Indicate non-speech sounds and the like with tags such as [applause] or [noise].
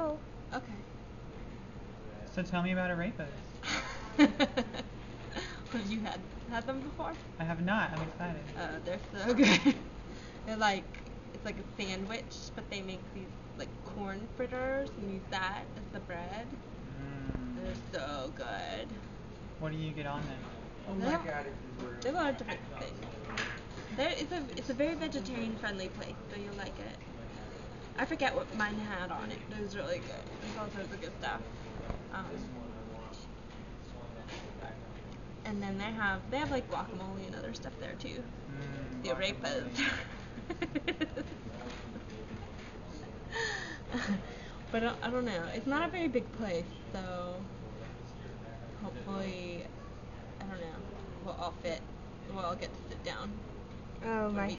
go. Okay. So tell me about arepas. [laughs] Have you had had them before? I have not. I'm excited. Uh, they're so [laughs] good. they're like it's like a sandwich, but they make these like corn fritters and use that as the bread. Mm. They're so good. What do you get on them? Oh They my god, if you were. They have a lot of different things. There, it's a it's a very vegetarian friendly place, so you'll like it. I forget what mine had on it, but it was really good. There's all sorts of good stuff. Um, and then they have they have like guacamole and other stuff there too. Mm, The guacamole. arepas. [laughs] but I, I don't know. It's not a very big place, so hopefully I don't know. We'll all fit. We'll all get to sit down. Oh my we